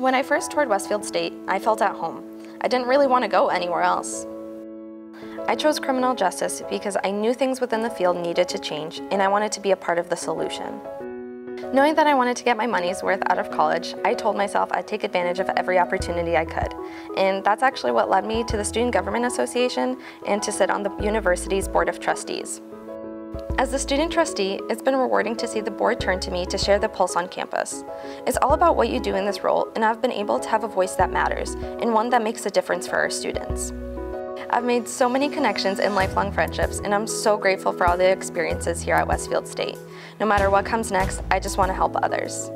When I first toured Westfield State, I felt at home. I didn't really want to go anywhere else. I chose criminal justice because I knew things within the field needed to change and I wanted to be a part of the solution. Knowing that I wanted to get my money's worth out of college, I told myself I'd take advantage of every opportunity I could. And that's actually what led me to the Student Government Association and to sit on the university's Board of Trustees. As the student trustee, it's been rewarding to see the board turn to me to share the pulse on campus. It's all about what you do in this role, and I've been able to have a voice that matters, and one that makes a difference for our students. I've made so many connections and lifelong friendships, and I'm so grateful for all the experiences here at Westfield State. No matter what comes next, I just want to help others.